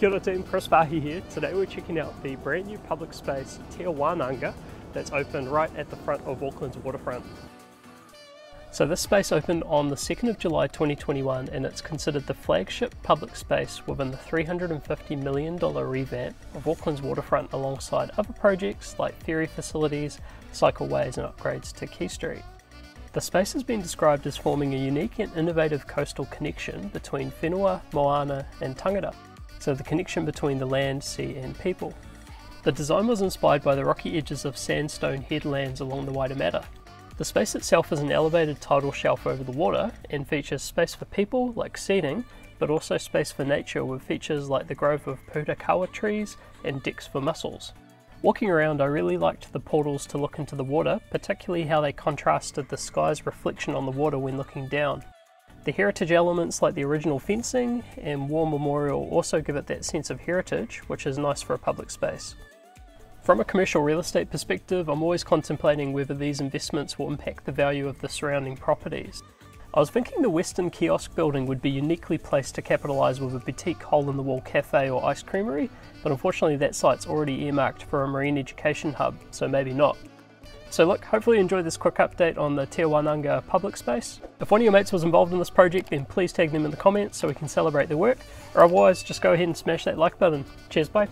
Kia ora team, Chris Farhi here. Today we're checking out the brand new public space Te Wānanga that's opened right at the front of Auckland's waterfront. So this space opened on the 2nd of July 2021 and it's considered the flagship public space within the $350 million revamp of Auckland's waterfront alongside other projects like ferry facilities, cycleways and upgrades to Quay Street. The space has been described as forming a unique and innovative coastal connection between Whenua, Moana and Tangata, so the connection between the land, sea and people. The design was inspired by the rocky edges of sandstone headlands along the Waitemata. The space itself is an elevated tidal shelf over the water and features space for people, like seating, but also space for nature with features like the grove of pohutukawa trees and decks for mussels. Walking around I really liked the portals to look into the water, particularly how they contrasted the sky's reflection on the water when looking down. The heritage elements like the original fencing and war memorial also give it that sense of heritage, which is nice for a public space. From a commercial real estate perspective, I'm always contemplating whether these investments will impact the value of the surrounding properties. I was thinking the Western Kiosk building would be uniquely placed to capitalise with a boutique hole in the wall cafe or ice creamery, but unfortunately that site's already earmarked for a marine education hub, so maybe not. So look, hopefully you enjoyed this quick update on the Te Wānanga public space. If one of your mates was involved in this project, then please tag them in the comments so we can celebrate their work, or otherwise just go ahead and smash that like button. Cheers, bye.